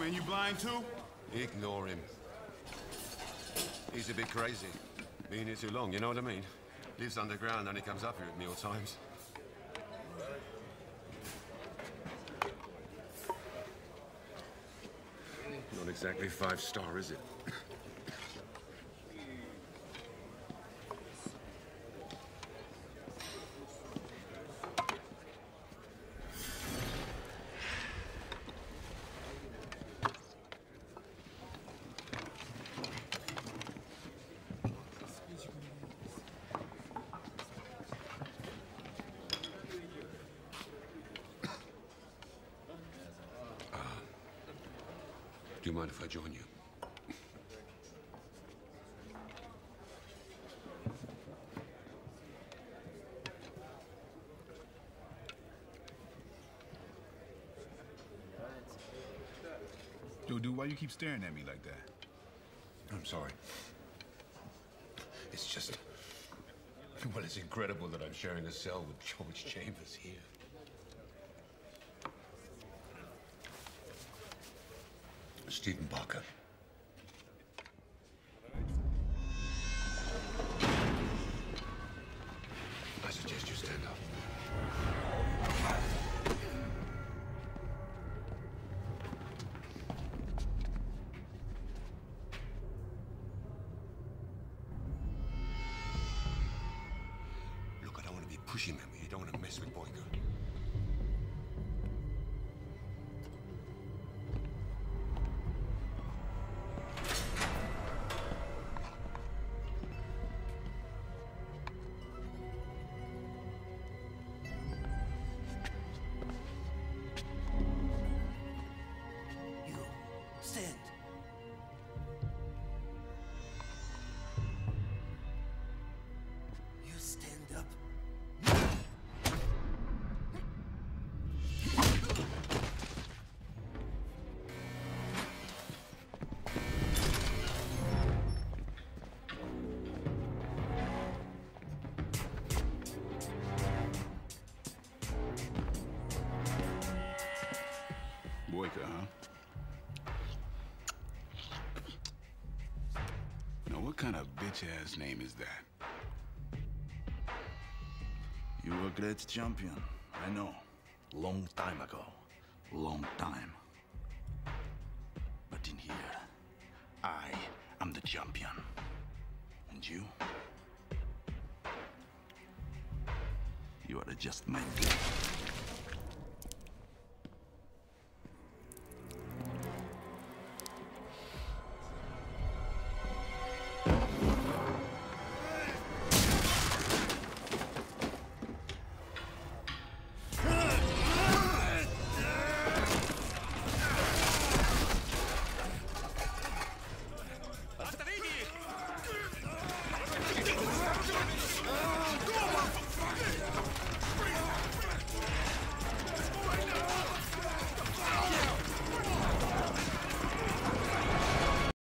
man? You blind too? Ignore him. He's a bit crazy. Been here too long, you know what I mean? Lives underground, only comes up here at meal times. Not exactly five star, is it? Do you mind if I join you? Dude, dude, why you keep staring at me like that? I'm sorry. It's just. Well, it's incredible that I'm sharing a cell with George Chambers here. Stephen Parker. I suggest you stand up. Look, I don't want to be pushy, man, you don't want to mess with Boyka. Boyka, huh? Now, what kind of bitch-ass name is that? You were a great champion. I know. Long time ago. Long time. But in here, I am the champion. And you? You are just my